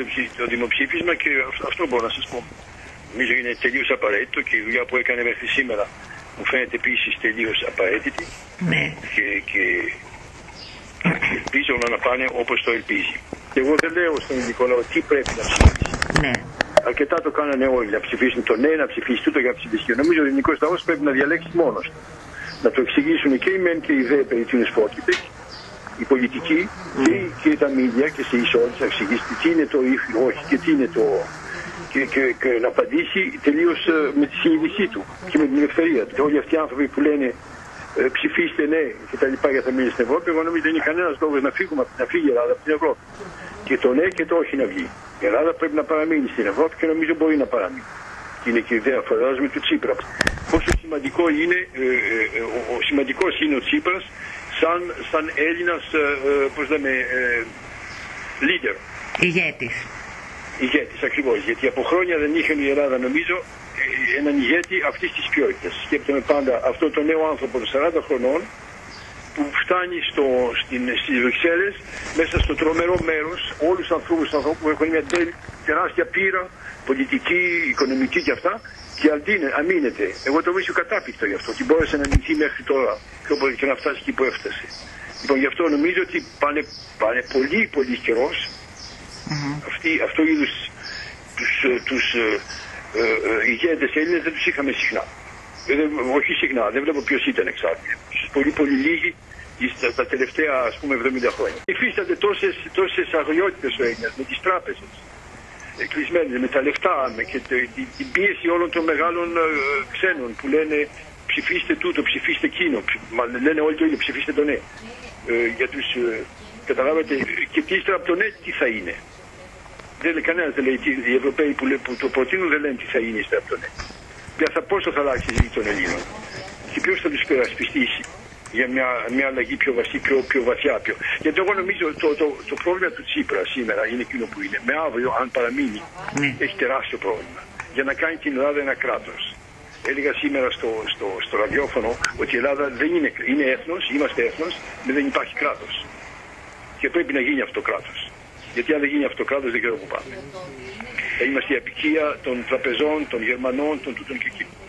το, ψη- το δημοψήφισμα και αυ- αυτό μπορώ να σας πω. Νομίζω είναι τελείως απαραίτητο και η δουλειά που έκανε μέχρι σήμερα μου φαίνεται επίσης τελείως απαραίτητη Ναι. και, και ελπίζω να πάνε όπως το ελπίζει. Και εγώ δεν λέω στον ελληνικό λαό τι πρέπει να ψηφίσει. Ναι. Αρκετά το κάνανε όλοι να ψηφίσουν το ναι, να ψηφίσει τούτο για να ψηφίσει. Και νομίζω ο ελληνικό λαό πρέπει να διαλέξει μόνος του. Να το εξηγήσουν και οι μεν και οι δε περί τίνος πρόκειται, οι πολιτικοί και, οι- και τα μίδια και σε όλοι να εξηγήσει τι είναι το ή όχι και τι είναι το. Και, και, και να απαντήσει τελείως με τη συνείδησή του και με την ελευθερία του. Και όλοι αυτοί οι άνθρωποι που λένε ε, ψηφίστε ναι και τα λοιπά για θα μείνει στην Ευρώπη, εγώ νομίζω δεν είναι κανένας λόγος να, φύγουμε, να φύγει η Ελλάδα από την Ευρώπη. Και το ναι και το όχι να βγει. Η Ελλάδα πρέπει να παραμείνει στην Ευρώπη και νομίζω μπορεί να παραμείνει. Και είναι και η ιδέα φαντάζομαι του Τσίπρας. Πόσο σημαντικό είναι, ε, ε, ε, ο, ο σημαντικός είναι ο Τσίπρας σαν, σαν Έλληνας, ε, ε, πώς λέμε, ε, leader, Ηγέτης. ηγέτης ακριβώς. Γιατί από χρόνια δεν είχε η Ελλάδα νομίζω ε, έναν ηγέτη αυτής της ποιότητας. Σκέπτομαι πάντα αυτό το νέο άνθρωπο των 40 χρονών που φτάνει στο, στην, στις Βρυξέλλες μέσα στο τρομερό μέρος όλους τους ανθρώπους, τους ανθρώπους που έχουν μια τε- τεράστια πείρα πολιτική, οικονομική και αυτά και αντίνε- αμήνεται. Εγώ το βρίσκω κατάπληκτο γι' αυτό ότι μπόρεσε να νικεί μέχρι τώρα πιο πολύ και να φτάσει εκεί που έφτασε. Λοιπόν γι' αυτό νομίζω ότι πάνε, πάνε πολύ πολύ καιρός αυτοί, αυτό είδους τους, ε, τους ε, ε, ε, ηγέτες Έλληνες δεν τους είχαμε συχνά. Ε, δεν- όχι συχνά, δεν βλέπω ποιος ήταν εξάρτητο. Πολύ πολύ λίγοι στα, τα τελευταία ας πούμε 70 χρόνια. Υφίστανται τόσες, τόσες αγριότητες ο Έλληνας με τις τράπεζες ε, κλεισμένες, με τα λεφτά με και το- την, την πίεση όλων των μεγάλων ε, ξένων που λένε ψηφίστε τούτο, ψηφίστε εκείνο. Ψη- Μα λένε όλοι το ίδιο, ψηφίστε το ναι. Ε, για τους, ε, καταλάβατε, και τι ύστερα από το ναι τι θα είναι. Δεν λέει κανένας, δεν λέει τι, οι Ευρωπαίοι που, λέ- που το προτείνουν δεν λένε τι θα γίνει ύστερα από το ναι. Ποια θα, πόσο θα αλλάξει η ζωή των Ελλήνων. Και ποιος θα τους υπερασπιστεί για μια, μια αλλαγή πιο βασική, πιο, πιο βαθιά. Πιο... Γιατί εγώ νομίζω το, το, το πρόβλημα του Τσίπρα σήμερα είναι εκείνο που είναι. Με αύριο, αν παραμείνει, Ναι. έχει τεράστιο πρόβλημα. Για να κάνει την Ελλάδα ένα κράτος. Έλεγα σήμερα στο, στο, στο ραδιόφωνο ότι η Ελλάδα δεν είναι, είναι έθνος, είμαστε έθνος, αλλά δεν υπάρχει κράτος. Και πρέπει να γίνει αυτό το κράτος. Γιατί αν δεν γίνει αυτό το κράτος δεν ξέρω πού πάμε. Θα είμαστε η απικία των τραπεζών, των Γερμανών, των τούτων και εκείνων.